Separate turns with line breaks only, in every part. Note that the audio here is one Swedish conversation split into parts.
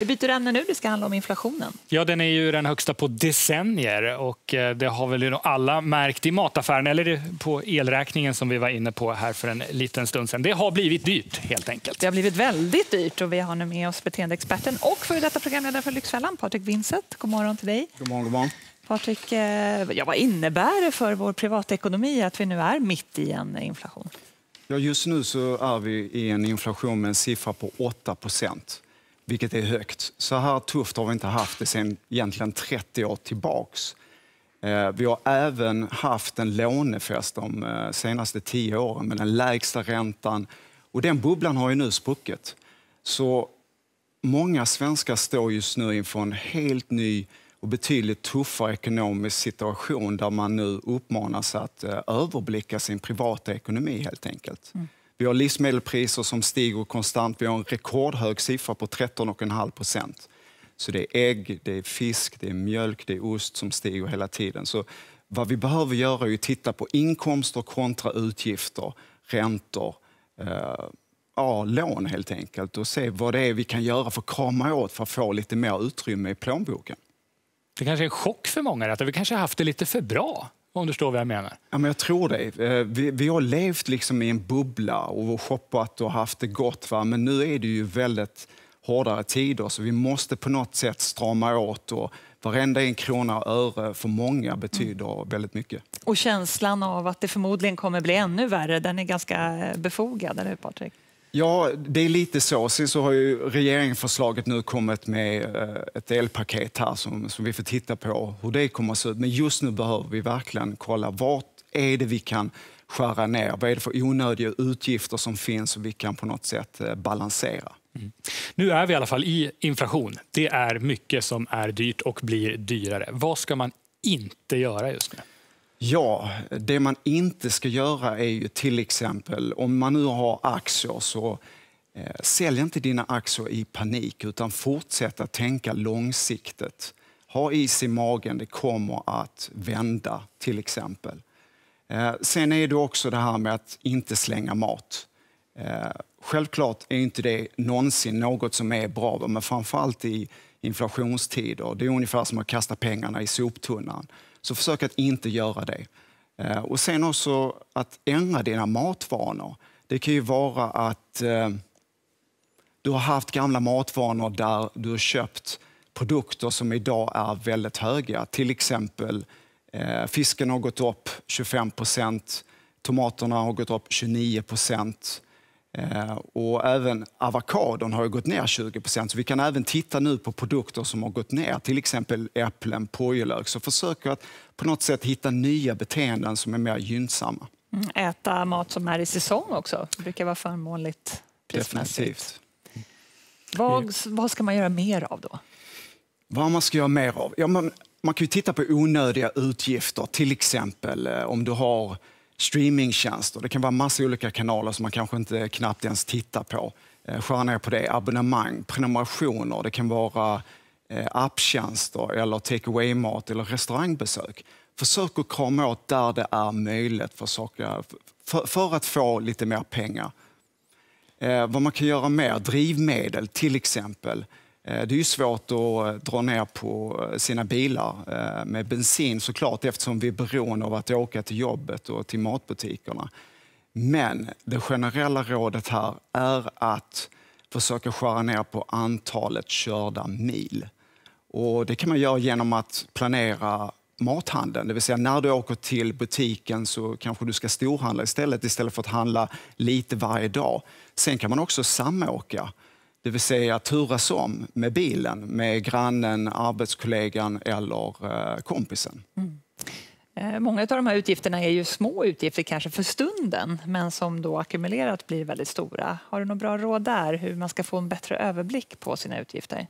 Vi byter ämne nu, det ska handla om inflationen.
Ja, den är ju den högsta på decennier och eh, det har väl alla märkt i mataffären eller på elräkningen som vi var inne på här för en liten stund sedan. Det har blivit dyrt helt enkelt.
Det har blivit väldigt dyrt och vi har nu med oss beteendeexperten och före detta programledare för Lyxfällan, Patrik Winset. God morgon till dig.
God morgon, god morgon.
Patrik, eh, ja, vad innebär det för vår privatekonomi att vi nu är mitt i en inflation?
Ja, just nu så är vi i en inflation med en siffra på 8 procent vilket är högt. Så här tufft har vi inte haft det sedan egentligen 30 år tillbaks. Eh, vi har även haft en lånefest de eh, senaste 10 åren med den lägsta räntan och den bubblan har ju nu spruckit. Så många svenskar står just nu inför en helt ny och betydligt tuffare ekonomisk situation där man nu uppmanas att eh, överblicka sin privata ekonomi helt enkelt. Mm. Vi har livsmedelpriser som stiger konstant. Vi har en rekordhög siffra på 13,5 procent. Så det är ägg, det är fisk, det är mjölk, det är ost som stiger hela tiden. Så vad vi behöver göra är att titta på inkomster kontra utgifter, räntor, eh, ja, lån helt enkelt och se vad det är vi kan göra för att krama åt för att få lite mer utrymme i plånboken.
Det kanske är en chock för många att vi kanske har haft det lite för bra om du förstår vad jag menar.
Ja, men jag tror det. Eh, vi, vi har levt liksom i en bubbla och shoppat och haft det gott. Va? Men nu är det ju väldigt hårdare tider så vi måste på något sätt strama åt. Och varenda en krona och öre för många betyder mm. väldigt mycket.
Och känslan av att det förmodligen kommer bli ännu värre, den är ganska befogad, eller hur Patrik?
Ja, det är lite så. Sen så har ju regeringsförslaget nu kommit med eh, ett elpaket här som, som vi får titta på hur det kommer att se ut. Men just nu behöver vi verkligen kolla vart är det vi kan skära ner? Vad är det för onödiga utgifter som finns och vi kan på något sätt eh, balansera? Mm.
Nu är vi i alla fall i inflation. Det är mycket som är dyrt och blir dyrare. Vad ska man inte göra just nu?
Ja, det man inte ska göra är ju till exempel om man nu har aktier så eh, sälj inte dina aktier i panik utan fortsätt att tänka långsiktigt. Ha is i magen, det kommer att vända till exempel. Eh, sen är det också det här med att inte slänga mat. Eh, självklart är inte det någonsin något som är bra, men framförallt i inflationstider. Det är ungefär som att kasta pengarna i soptunnan. Så försök att inte göra det. Eh, och sen också att ändra dina matvanor. Det kan ju vara att eh, du har haft gamla matvanor där du har köpt produkter som idag är väldigt höga. Till exempel eh, fisken har gått upp 25 procent, tomaterna har gått upp 29 procent. Eh, och även avokadon har gått ner 20 procent. Så vi kan även titta nu på produkter som har gått ner, till exempel äpplen, purjolök. Så försök att på något sätt hitta nya beteenden som är mer gynnsamma.
Mm, äta mat som är i säsong också. Det brukar vara förmånligt
Definitivt.
Vad, vad ska man göra mer av då?
Vad man ska göra mer av? Ja, man, man kan titta på onödiga utgifter. Till exempel eh, om du har streamingtjänster. Det kan vara massa olika kanaler som man kanske inte knappt ens tittar på. Eh, Skär skära ner på det. Abonnemang, prenumerationer, det kan vara eh, apptjänster eller take away-mat eller restaurangbesök. Försök att krama åt där det är möjligt för, saker, för, för att få lite mer pengar. Eh, vad man kan göra mer, drivmedel till exempel. Eh, det är ju svårt att eh, dra ner på eh, sina bilar med bensin såklart eftersom vi är beroende av att åka till jobbet och till matbutikerna. Men det generella rådet här är att försöka skära ner på antalet körda mil. Och det kan man göra genom att planera mathandeln. Det vill säga när du åker till butiken så kanske du ska storhandla istället istället för att handla lite varje dag. Sen kan man också samåka. Det vill säga turas om med bilen med grannen, arbetskollegan eller eh, kompisen. Mm.
Eh, många av de här utgifterna är ju små utgifter kanske för stunden men som då ackumulerat blir väldigt stora. Har du några bra råd där hur man ska få en bättre överblick på sina utgifter?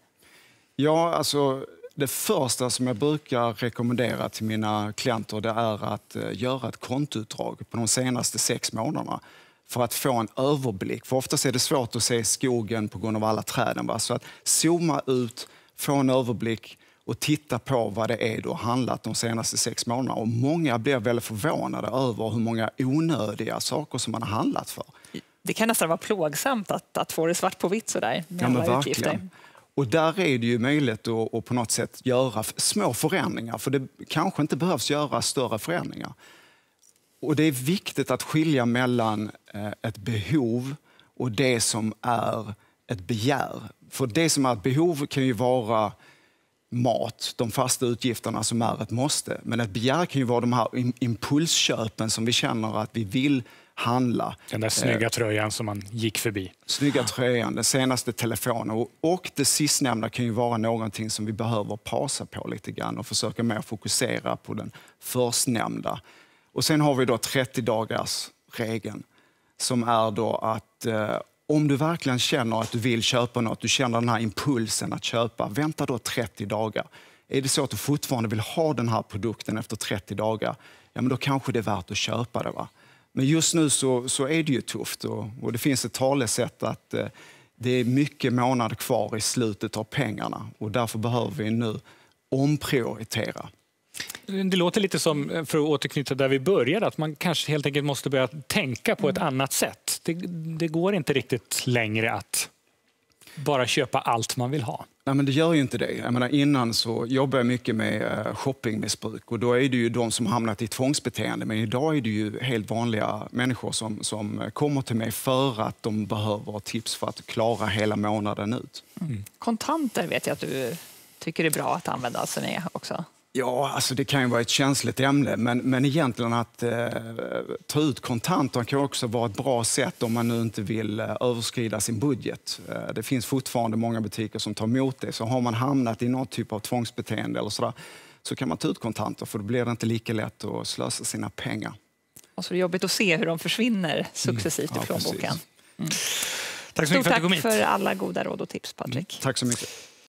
Ja, alltså det första som jag brukar rekommendera till mina klienter det är att eh, göra ett kontoutdrag på de senaste sex månaderna för att få en överblick. För oftast är det svårt att se skogen på grund av alla träden. Va? Så att zooma ut, få en överblick och titta på vad det är du har handlat de senaste sex månaderna. Och många blir väldigt förvånade över hur många onödiga saker som man har handlat för.
Det kan nästan vara plågsamt att, att få det svart på vitt sådär med ja, alla utgifter.
Och där är det ju möjligt att, att på något sätt göra små förändringar, för det kanske inte behövs göra större förändringar. Och det är viktigt att skilja mellan eh, ett behov och det som är ett begär. För det som är ett behov kan ju vara mat, de fasta utgifterna som är ett måste. Men ett begär kan ju vara de här impulsköpen som vi känner att vi vill handla.
Den där snygga eh, tröjan som man gick förbi.
Snygga tröjan, den senaste telefonen. Och, och det sistnämnda kan ju vara någonting som vi behöver pasa på lite grann och försöka mer fokusera på den förstnämnda. Och sen har vi då 30 dagars regeln som är då att eh, om du verkligen känner att du vill köpa något, du känner den här impulsen att köpa, vänta då 30 dagar. Är det så att du fortfarande vill ha den här produkten efter 30 dagar, ja men då kanske det är värt att köpa det. Va? Men just nu så, så är det ju tufft och, och det finns ett talesätt att eh, det är mycket månader kvar i slutet av pengarna och därför behöver vi nu omprioritera.
Det låter lite som, eh, för att återknyta där vi började, att man kanske helt enkelt måste börja tänka på ett mm. annat sätt. Det, det, går inte riktigt längre att bara köpa allt man vill ha.
Nej, men det gör ju inte det. Jag menar, innan så jobbade jag mycket med eh, shoppingmissbruk och då är det ju de som hamnat i tvångsbeteende. Men idag är det ju helt vanliga människor som, som kommer till mig för att de behöver tips för att klara hela månaden ut.
Mm. Kontanter vet jag att du tycker är bra att använda sig med också.
Ja, alltså det kan ju vara ett känsligt ämne, men, men egentligen att eh, ta ut kontanter kan också vara ett bra sätt om man nu inte vill eh, överskrida sin budget. Eh, det finns fortfarande många butiker som tar emot det, så har man hamnat i någon typ av tvångsbeteende eller sådär, så kan man ta ut kontanter, för då blir det inte lika lätt att slösa sina pengar.
Och så är det jobbigt att se hur de försvinner mm. successivt mm. ja, i plånboken. Mm.
Tack så mycket
Stort för att du kom hit. Tack för alla goda råd och tips, Patrik.
Mm. Tack så mycket.